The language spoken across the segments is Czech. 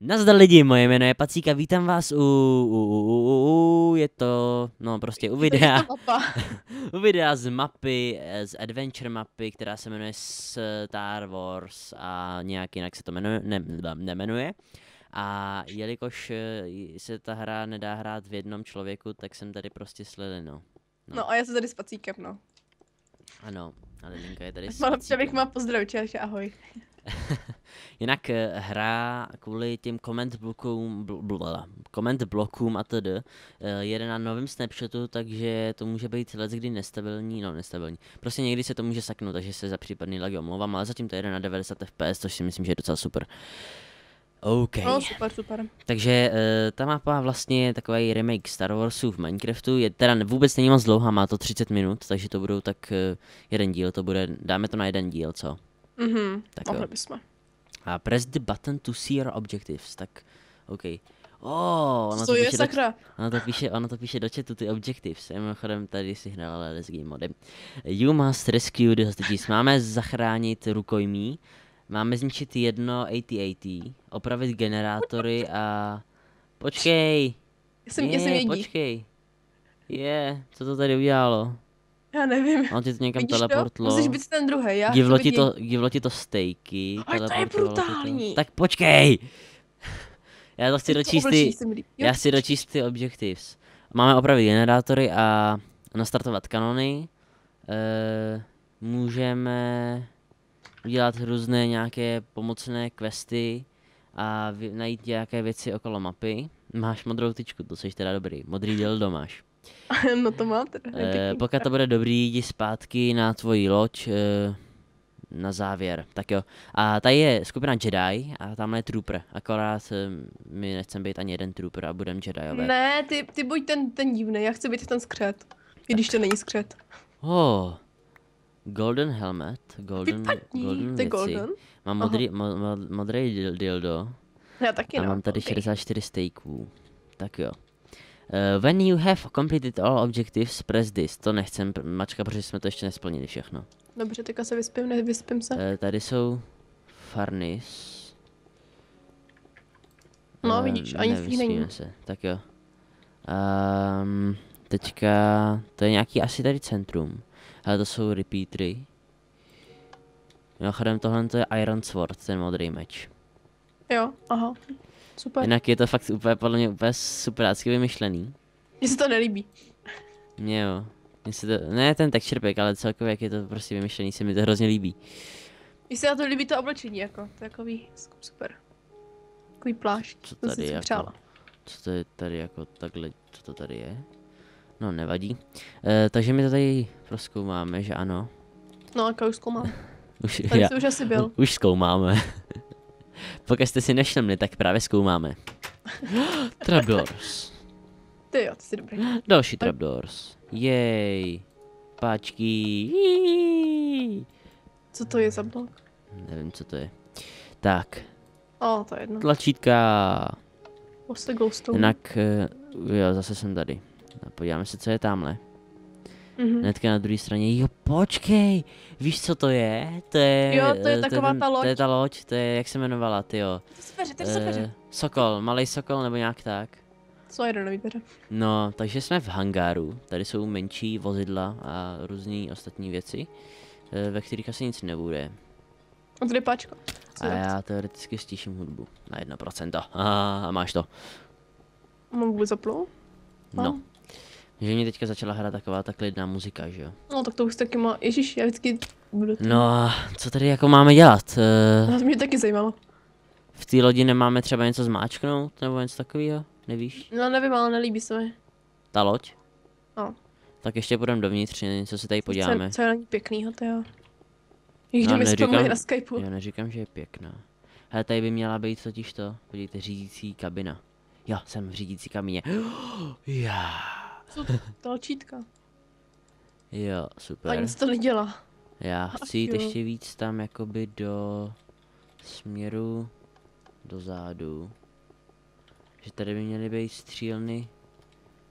Nazdar lidi, moje jméno je Pacíka, vítám vás u, u, u, u, u je to, no prostě u videa, u videa z mapy, eh, z adventure mapy, která se jmenuje Star Wars a nějak jinak se to jmenuje, ne, nemenuje. A jelikož eh, se ta hra nedá hrát v jednom člověku, tak jsem tady prostě slili, no. No, no a já jsem tady s Pacíkem, no. Ano, ale Linka je tady s Pacíkem. bych má pozdravit, ahoj. Jinak eh, hra kvůli těm comment blokům, bl, comment blokům a td. Eh, jede na novém snapshotu, takže to může být let kdy nestabilní, no nestabilní. Prostě někdy se to může saknout, takže se za případný lag omlouvám, ale zatím to jede na 90 fps, což si myslím, že je docela super. OK. No, super, super. Takže uh, ta mapa vlastně je takový remake Star Warsu v Minecraftu, je teda vůbec není moc dlouhá, má to 30 minut, takže to budou tak uh, jeden díl, to bude, dáme to na jeden díl, co? Mhm, tak mohli bychom. A press the button to see your objectives, tak OK. Oh, ono to, to je sakra. Do, ono, to píše, ono to píše do chatu ty objectives. Já mimochodem tady si hrál ale s game modem. You must rescue the hostages. Máme zachránit rukojmí, máme zničit jedno AT-AT, opravit generátory a... Počkej! Jsem, je, jsem počkej. Je, yeah, co to tady udělalo? Já nevím. On ti to někam Vidíš teleportlo. To? Musíš být ten druhý, já Divlo ti, to, divlo ti to stejky. Ale to je brutální. To. Tak počkej! já to chci dočíst ty, já chci dočíst ty objectives. Máme opravit generátory a nastartovat kanony. E, můžeme udělat různé nějaké pomocné questy a najít nějaké věci okolo mapy. Máš modrou tyčku, to jsi teda dobrý. Modrý dildo máš. no to má teda. Eh, pokud to bude dobrý, jdi zpátky na tvoji loď eh, na závěr. Tak jo. A tady je skupina Jedi a tam je Trooper. Akorát eh, my nechceme být ani jeden Trooper a budeme Jediové. Ne, ty, ty buď ten, ten divný, já chci být ten skřet. I když to není skřet. Oh. Golden helmet, golden, golden věci. golden? Mám modrý, mo, mo, modrý dildo. Já taky A no, mám tady okay. 64 steaků. Tak jo. Uh, when you have completed all objectives, press this. To nechcem mačka, protože jsme to ještě nesplnili všechno. Dobře, teďka se vyspím, nevyspím se. Uh, tady jsou farnis. No uh, vidíš, ani z není. se, tak jo. Um, teďka, to je nějaký asi tady centrum. Ale to jsou repeatery. Mimochodem tohle to je Iron Sword, ten modrý meč. Jo, aha. Super. Jinak je to fakt úplně, podle mě úplně superácky vymyšlený. Mně se to nelíbí. Mně jo. Mně se to, ne ten texture ale celkově jak je to prostě vymyšlený, se mi to hrozně líbí. Mně se na to líbí to oblečení, jako, takový super. Takový plášť, co tady to jako, přála. Co to je tady jako takhle, co to tady je? No, nevadí. E, takže my to tady proskoumáme, že ano? No, jako už zkoumám. už, tady já, už asi byl. Už zkoumáme. Pokud jste si nevšimli, tak právě zkoumáme. Trapdoors. Ty jo, ty jsi dobrý. Další trapdoors. Jej. Páčky. Co to je za blok? Nevím, co to je. Tak. O, to je jedno. Tlačítka. Jinak, eh, jo, zase jsem tady. Podíváme se, co je tamhle. Mm-hmm. Hnedka na druhé straně, jo počkej, víš co to je? To je, jo, to je taková to ta loď. To je ta loď, to je, jak se jmenovala, ty jo. Seveře, to je. Uh, sokol, malý sokol nebo nějak tak. Co je dvře. No, takže jsme v hangáru, tady jsou menší vozidla a různé ostatní věci, eh, ve kterých asi nic nebude. A tady páčko. A já teoreticky stíším hudbu na 1%. A, a máš to. Mám vůbec zaplou? No. Že mě teďka začala hrát taková ta klidná muzika, že jo? No tak to už taky má, ježíš, já vždycky budu tým. No a co tady jako máme dělat? Uh, to mě taky zajímalo. V té lodi nemáme třeba něco zmáčknout, nebo něco takového, nevíš? No nevím, ale nelíbí se mi. Ta loď? No. Tak ještě půjdeme dovnitř, něco si tady podíváme. Co, co je na ní pěknýho, to jo. Jak no, neříkám, na Skypeu. Já neříkám, že je pěkná. Ale tady by měla být totiž to, podívejte, řídící kabina. Jo, jsem v řídící kabině. Já. Co tlačítka? Jo, super. A nic to nedělá. Já chci jít ještě víc tam jakoby do směru do zádu. Že tady by měly být střílny.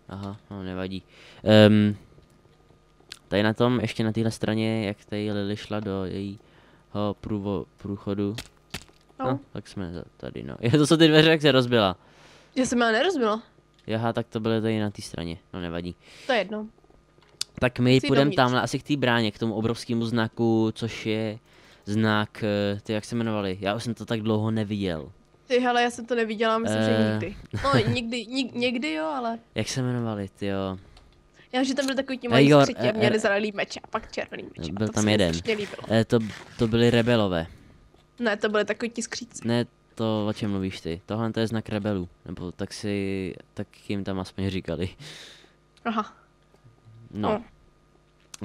Aha, no nevadí. Um, tady na tom, ještě na téhle straně, jak tady Lily šla do jejího průvo, průchodu. No. no, tak jsme tady, no. Je to jsou ty dveře, jak se rozbila. Já jsem já nerozbila. Jaha, tak to byly tady na té straně, no nevadí. To je jedno. Tak my půjdeme tamhle asi k té bráně, k tomu obrovskému znaku, což je znak, eh, ty jak se jmenovali, já už jsem to tak dlouho neviděl. Ty hele, já jsem to neviděla, myslím, že Eh. nikdy. No, nikdy, nik, někdy jo, ale... Jak se jmenovali, ty jo. Já, že tam byly takový ti malí jo, skřitě měli eh, zelený meče a pak červený meče. a byl tam jeden. to, to byli rebelové. Ne, to byly takový ti skříci. Ne to, o čem mluvíš ty. Tohle to je znak rebelů. Nebo tak si, tak jim tam aspoň říkali. Aha. No. No.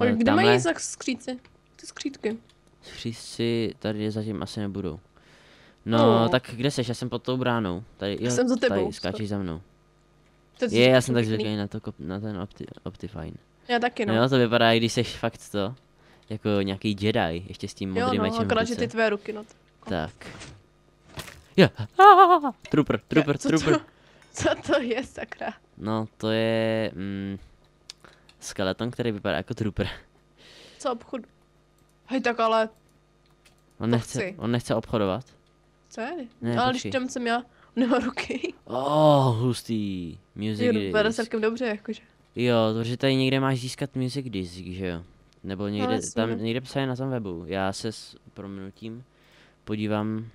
A Eh, kde tamhle mají znak skříci? Ty skřítky. Skříci tady zatím asi nebudou. No, No. tak kde seš? Já jsem pod tou bránou. Tady, jo, jsem za tebou, Tady, skáčeš za mnou. To Je, já jsem tak zvyklý na, to, na ten opti, Optifine. Já taky, no. No. jo, to vypadá, i když seš fakt to. Jako nějaký Jedi, ještě s tím Jo, modrým no, mečem v akorát, že ty tvé ruky, no. Tak. Jo, ah, trooper, trooper, co trooper. To, co to je, sakra? No, to je mm, skeleton, který vypadá jako trooper. Co obchod? Hej, tak ale, On To nechce, chci. on nechce obchodovat. co je? Ne, ale počkej. když tam jsem já, on nemá ruky. Oh, hustý. Music Jo, vypadá disc. celkem dobře, jakože. Jo, protože tady někde máš získat music disc, že jo? Nebo někde, jasně, tam no. někde psají na tom webu. Já se s prominutím podívám.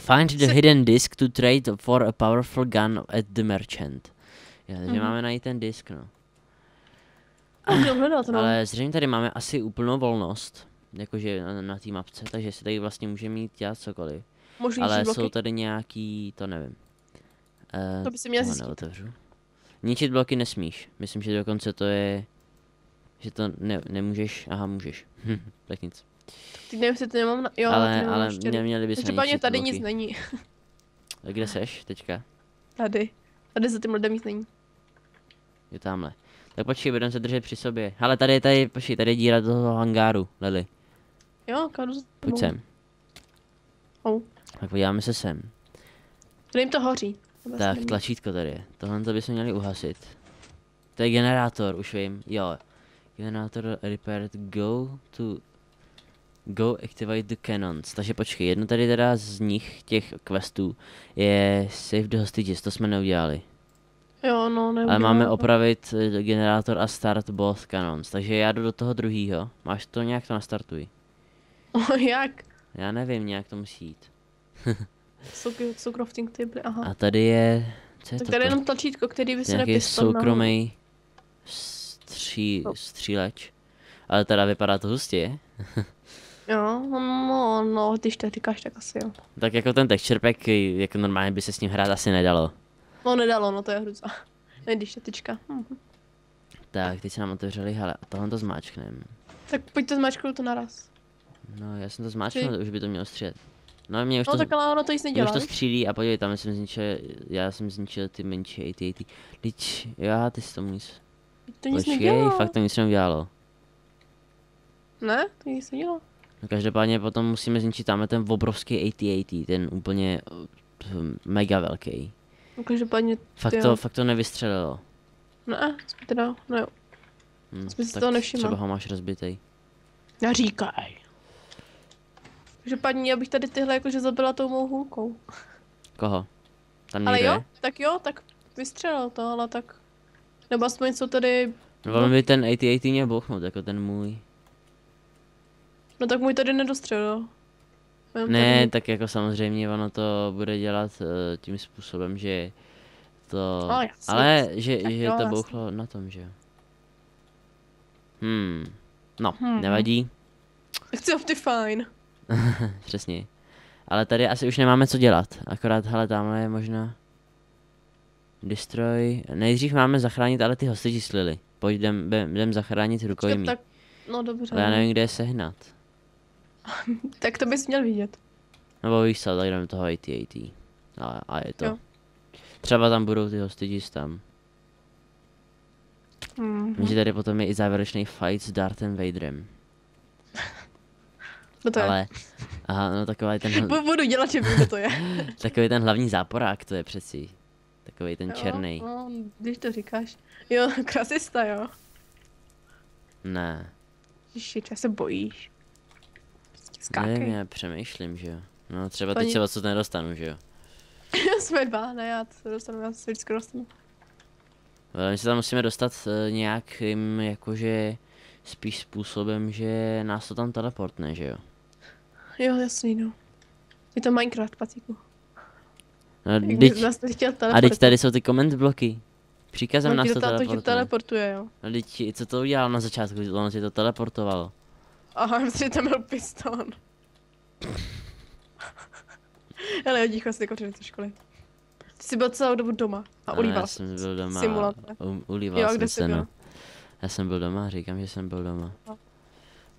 Find the hidden disk to trade for a powerful gun at the merchant. Jo, takže Mhm. máme najít ten disk, no. To, no? Ale zřejmě tady máme asi úplnou volnost. Jakože na, na té mapce, takže si tady vlastně může mít dělat cokoliv. Možný Ale bloky? jsou tady nějaký, to nevím. Uh, To by si měl zjistit. neotevřu. Ničit bloky nesmíš. Myslím, že dokonce to je, že to ne, nemůžeš, aha můžeš. tak nic. Ty nevím, jestli to nemám na... Jo, ale nemám ale ještě. mě, měli bychom Každopádně tady nic není. A Kde seš teďka? Tady. Tady za tím ledem nic není. Je tamhle. Tak počkej, budeme se držet při sobě. Ale tady je tady, počkej, tady je díra do toho hangáru, Lily. Jo, kádu za Pojď tebou. sem. Au. Tak podíváme se sem. Tady jim to hoří. Vůbec Tak, nevím. tlačítko tady je. Tohle to bychom měli uhasit. To je generátor, už vím. Jo. Generátor repaired go to go activate the cannons. Takže počkej, jedno tady teda z nich, těch questů, je save the hostages, to jsme neudělali. Jo, no, Ale neudělám máme opravit eh, generátor a start both cannons. Takže já jdu do toho druhýho. Máš to nějak to nastartuj. O, jak? Já nevím, nějak to musí jít. Jsou crafting table, aha. A tady je... Co je tak to? tady je jenom tlačítko, který vysune nějaký piston nahoru. soukromý stří, No. stříleč. Ale teda vypadá to hustě. Jo, no, no, když to říkáš, tak asi jo. Tak jako ten texture pack, jako normálně by se s ním hrát asi nedalo. No, nedalo, no, to je hruza. Ne, když tetička. Hm. Tak, teď se nám otevřeli, hele, tohle to zmáčknem. Tak pojďte zmačknout to naraz. No, já jsem to zmáčknul, už by to mělo střílet. No, mě už No, to, tak ale ono to nic mě nedělá, už to střílí a podívej, tam jsem zničil, já jsem zničil ty menší AT-AT. Teď, já, ty jsi to nic. To nic Počkej, nedělá. fakt to nic neudělalo. Ne, to nic nedělá. No, každopádně potom musíme zničit tamhle ten obrovský AT-AT, ten úplně uh, mega velký. No, každopádně, Fakt to, jo. fakt to nevystřelilo. ne, jsme teda, no jo. Hm, Jsme si toho nevšimla. třeba ho máš rozbitej. Neříkaj. Každopádně, já bych tady tyhle jakože zabila tou mou hůlkou. Koho? Tam Ale někde jo, je? tak jo, tak vystřelil to, ale tak... Nebo aspoň jsou tady... No, on by ten AT-AT měl bouchnout, jako ten můj. No tak můj tady nedostřelil. Ne, tady- tak jako samozřejmě ono to bude dělat uh, tím způsobem, že to... No, jasně. ale že, Tak že jo, to bouchlo na tom, že jo. Hmm. No, Hmm. nevadí, Chci Optifine. přesně. Ale tady asi už nemáme co dělat, akorát hele tamhle je možná... Destroy... Nejdřív máme zachránit ale ty hostages z Lily. Pojď jdem, jdem zachránit rukojmí. Tak, no dobře. Ale já nevím, kde je sehnat. Tak to bys měl vidět. Nebo víš co, tak jdeme toho AT-AT. A, a je to. Jo. Třeba tam budou ty hostages tam. Mhm. Vím, že tady potom je i závěrečný fight s Darthem Vaderem. No to je. Ale, aha, no takový ten, Bu- Budu dělat, že vím, to je. takový ten hlavní záporák to je přeci. Takový ten Jo, černý. No, když to říkáš. Jo, krasista, jo. Ne, Ježiš, já se bojíš. Prostě nevím, Skákej. já přemýšlím, že jo. No třeba teď Paní- se odsud nedostanu, že jo. Jsme dva, ne, já to dostanu, já se vždycky dostanu. Ale my se tam musíme dostat uh, nějakým jakože spíš způsobem, že nás to tam teleportne, že jo. Jo, jasný, no. Je to Minecraft, pacíku. No, teď, nás teď a teď tady jsou ty comment bloky. Příkazem No, nás to teleportuje. teleportuje, jo. No teď, co to udělal na začátku, ono ti to teleportovalo. Aha, myslím, že tam byl piston. Ale jo, dícho, jsi kořili do školy. Ty jsi byl celou dobu doma a Ano, ulíval já jsi. jsem byl doma, Simulátor. u, ulíval Jo, jsem kde jsi se, byl? no. Já jsem byl doma, říkám, že jsem byl doma. No.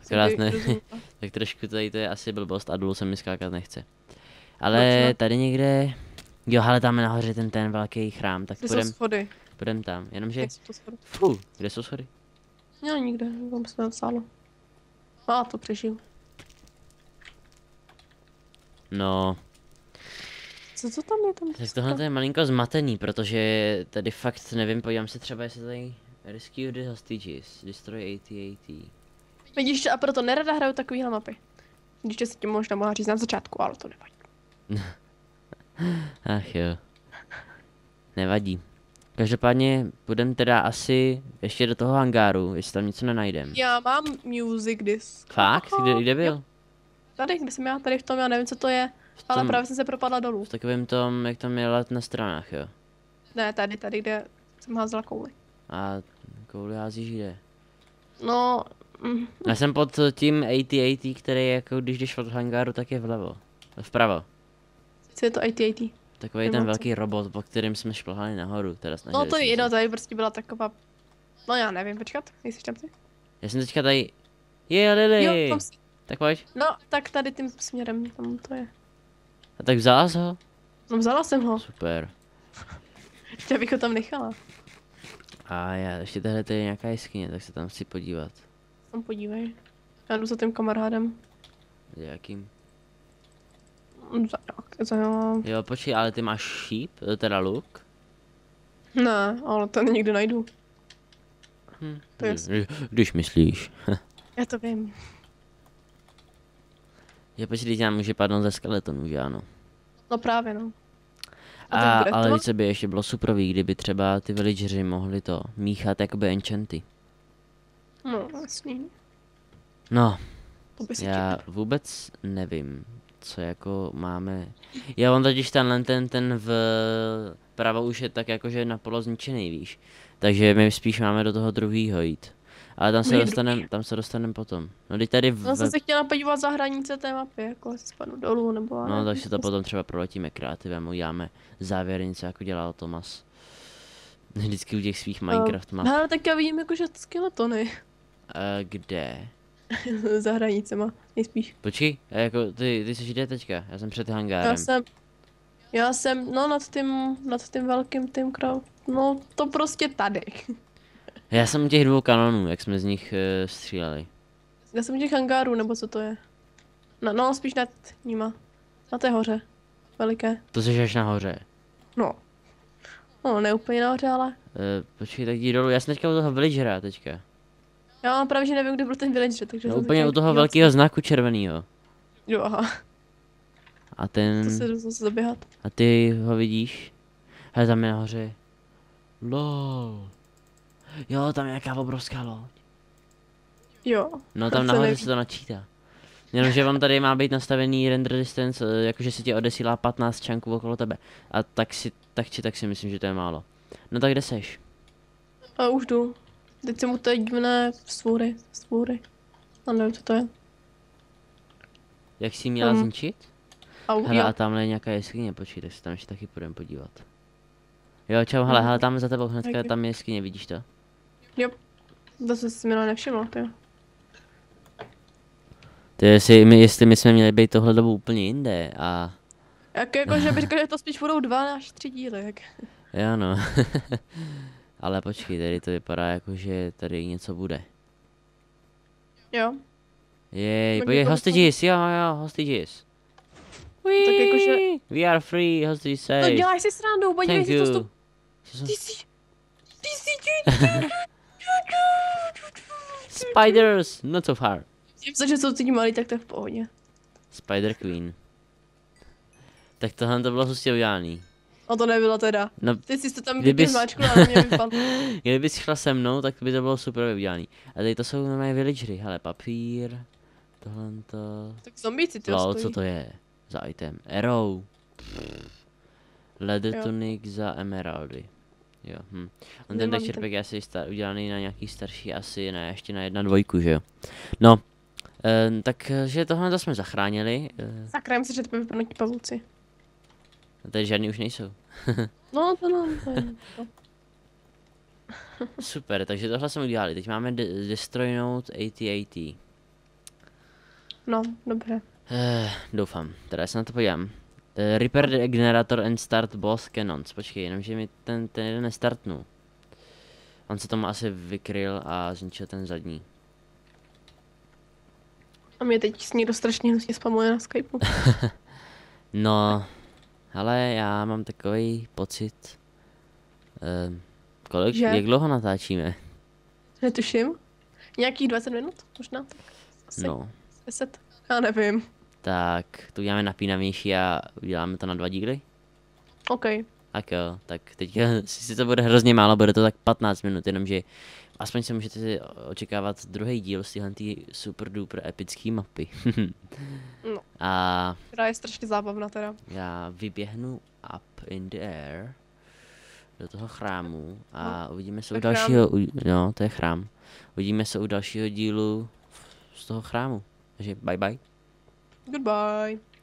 Akorát ne, rozuměla. tak trošku tady to je asi blbost a dolů se mi skákat nechce. Ale ne? tady někde, jo, ale tam je nahoře ten ten velký chrám, tak Kde jsou půjdem, schody? půjdem tam, jenomže, Jak jsou schody? fu, kde jsou schody? Jo, nikde, tam se napsálo. A to přežil. No, Co to tam je tam? tak tohle to je malinko zmatený, protože tady fakt nevím, podívám se třeba, jestli tady Rescue the hostages, destroy AT-AT. Vidíš, a proto nerada hraju takovýhle mapy. Když si tím možná mohla říct na začátku, ale to nevadí. Ach jo. Nevadí. Každopádně budem teda asi ještě do toho hangáru, jestli tam něco nenajdem. Já mám music disk. Fakt? Kde, kde byl? Tady, kde jsem já, tady v tom, já nevím, co to je, V ale tom, právě jsem se propadla dolů. v takovém tom, jak tam je let na stranách, jo. Ne, tady, tady, kde jsem házela kouli. A kouli házíš kde? No, mm, Já jsem pod tím AT-AT, který je jako když jdeš od hangáru, tak je vlevo. Vpravo. co je to AT-AT? Takový ten velký robot, po kterým jsme šplhali nahoru, teda No to je jedno, tady prostě byla taková, no já nevím, počkat, nejsi tam ty? Já jsem teďka tady... Je Lily! Jo, tam jsi. Tak pojď. No, tak tady tím směrem, tam to je. A tak vzala jsi ho? No vzala jsem ho, Super. ještě bych ho tam nechala. A já ještě tahle tady je nějaká jeskyně, tak se tam chci podívat. Tam podívej. Já jdu za tím kamarádem. Jakým? Za, za, Jo, počkej, ale ty máš šíp, teda luk? ne, ale to nikdy najdu. Hm. To je Kdy- Když myslíš. Já to vím. Je počkej, nám může padnout ze skeletonů, že ano. No právě no. A A, ale to? více by ještě bylo superový, kdyby třeba ty villageri mohli to míchat jakoby enchanty. No, jasný. No, To by já vůbec nevím, co jako máme. Já on totiž tenhle ten, ten v pravo už je tak jakože napolo zničený, víš. Takže my spíš máme do toho druhýho jít. Ale tam se dostaneme, tam se dostaneme potom. No teď tady v, No jsem se chtěla podívat za hranice té mapy, jako spadnu dolů nebo... No, tak si to potom třeba proletíme kreativem, uděláme závěry něco jako dělal Tomas. Vždycky u těch svých Minecraft map. No, ale tak já vidím jakože skeletony Uh, kde? za hranicema, nejspíš. Počkej, a jako ty, ty jsi kde teďka? Já jsem před Já hangárem. jsem, já jsem, no nad tím, nad tím velkým tím krav, no to prostě tady. Já jsem u těch dvou kanonů, jak jsme z nich uh, stříleli. Já jsem u těch hangárů, nebo co to je? No, no spíš nad nima, na té hoře, veliké. To jsi až nahoře. No, no ne úplně nahoře, ale Uh, počkej, tak jdi dolů, já jsem teďka u toho villagera teďka. Já mám právě, že nevím, kde byl ten villager, takže No úplně u toho velkého znaku červeného. Jo, aha, A to ten, se jdu zase zaběhat. a ty ho vidíš? Hele, tam je nahoře. LOL. Jo, tam je nějaká obrovská loď. Jo, No To tam se nahoře neví. se to načítá. Jenomže vám tady má být nastavený render distance, eh, jakože se ti odesílá 15 čanků okolo tebe. A tak si, tak či tak si myslím, že to je málo. No tak kde seš? a už jdu. Teď jsem u té divné stvůry, stvůry. A nevím, co to je. Jak jsi ji měla Tam. zničit? A Hele, jo, a tamhle je nějaká jeskyně, počkej, tak se tam ještě taky půjdeme podívat. Jo, čau, hele, No. hele, tam za tebou hnedka tam je jeskyně, vidíš to? to jsem si mi nevšimla, to jo. To je, jestli my, jestli my jsme měli být tohle dobu úplně jinde a... Jak jako, že bych řekl, že to spíš budou dva až tři díly, jak. Jo no. Ale počkej, tady to vypadá jako, že tady něco bude. Jo, Jej, jako hostages, jo, jo, hostages. Tak jakože-! We are free, hostages to safe. děláš si srandu, podívej si, co you. stu... Co jsem- Ty jsi... Ty jsi... Spiders, not so far. Myslím, že jsou ty malí, tak to je v pohodě. Spider Queen. Tak tohle to bylo hustě udělaný. No to nebylo teda. No, Ty jsi to tam kdybys- kdybys... zmáčkla, ale mě vypadl. kdybys šla se mnou, tak by to bylo super udělaný. A tady to jsou normálně villagery, hele, papír, tohle to... Tak zombíci ty Lol, co to je za item? Arrow. Leather tunic za emeraldy. Jo, hm. On ten pack je asi sta- udělaný na nějaký starší, asi ne, ještě na jedna dvojku, že jo. No, e, takže tohle to jsme zachránili. E, Sakra, myslím, že to vypadnou ti pavouci. tady žádný už nejsou. No, to no, to je, no. Super, takže tohle jsme udělali. Teď máme de- destroynout AT-AT. no, dobré. Eh, doufám, teda se na to podívám. Uh, repair the generator and start boss cannons. Počkej, jenomže mi ten, ten jeden nestartnul. On se tomu asi vykryl a zničil ten zadní. A mě teď někdo strašně hnusně spamuje na Skypeu. No, ale já mám takový pocit. Uh, kolik, Že? jak dlouho natáčíme? Netuším. Nějakých 20 minut, možná tak. Asi No, 10. Já nevím. tak to uděláme napínavější a uděláme to na dva díly? OK. Tak jo, tak teď si to bude hrozně málo, bude to tak 15 minut, jenomže aspoň se můžete si očekávat druhý díl z téhle super duper epické mapy. No. A Která je strašně zábavná teda. já vyběhnu up in the air do toho chrámu a uvidíme se u dalšího, u, no to je chrám, uvidíme se u dalšího dílu z toho chrámu. Takže bye bye. Goodbye.